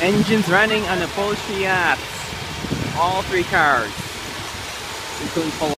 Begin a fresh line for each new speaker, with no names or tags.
Engines running on the full yachts. All three cars, including